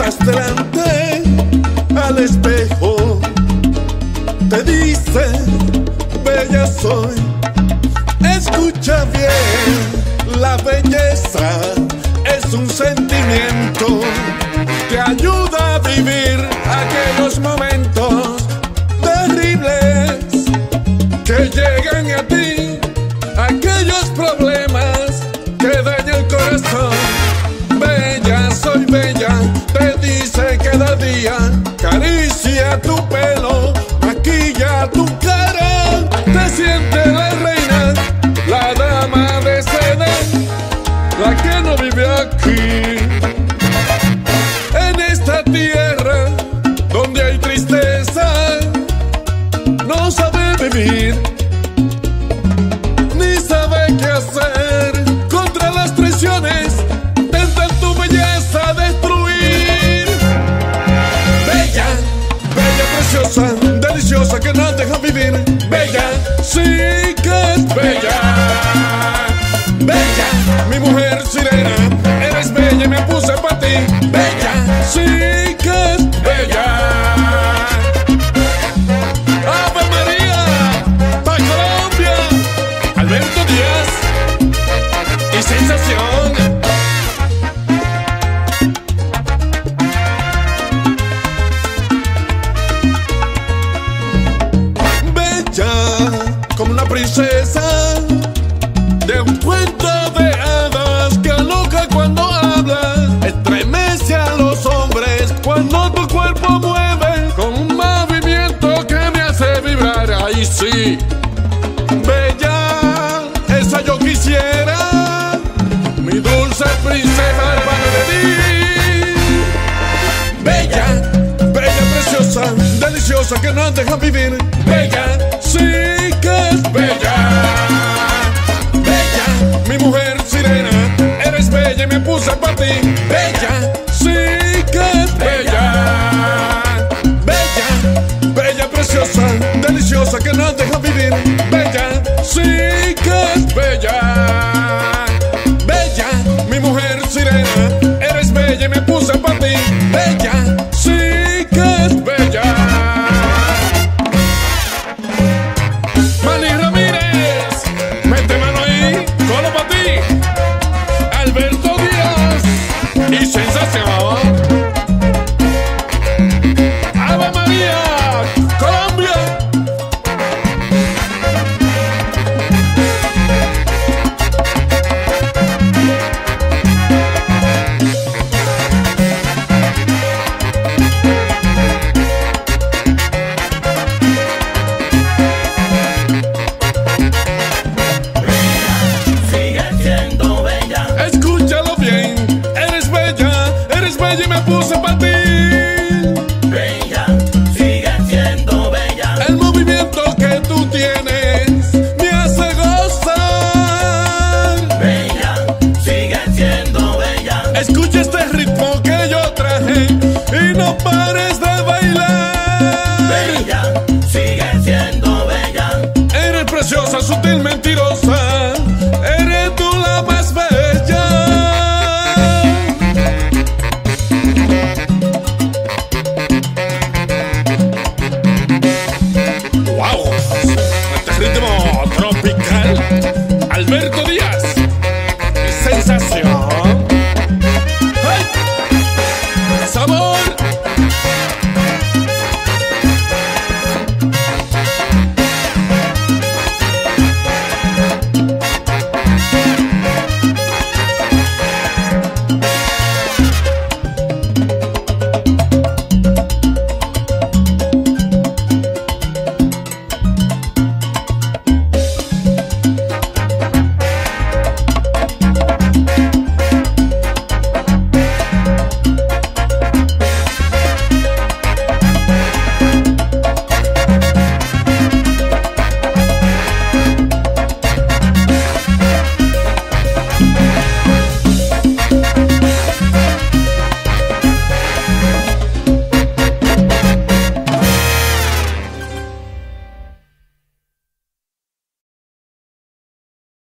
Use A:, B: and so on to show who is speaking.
A: estás delante al espejo, te dice, bella soy. Escucha bien, la belleza es un sentimiento, te ayuda a vivir aquellos momentos tristeza, no sabe vivir, ni sabe qué hacer contra las traiciones. Intentan tu belleza destruir. Bella, bella, preciosa, deliciosa, que no deja vivir. Princesa de un cuento de hadas que aloca cuando habla, estremece a los hombres cuando tu cuerpo mueve con un movimiento que me hace vibrar. Ahí sí, bella, esa yo quisiera, mi dulce princesa hermana de ti. Bella, bella, preciosa, deliciosa que no deja vivir. Bella, sí deliciosa que no deja vivir. Bella, sí que es bella. Bella, mi mujer sirena, eres bella y me puse para ti. Bella, sí que es bella. Manny me puse para ti. Bella, sigue siendo bella. El movimiento que tú tienes me hace gozar. Bella, sigue siendo bella. Escucha este ritmo que yo traje y no pares de bailar.
B: Bella, sigue siendo bella.
A: Eres preciosa, sutil, mentirosa.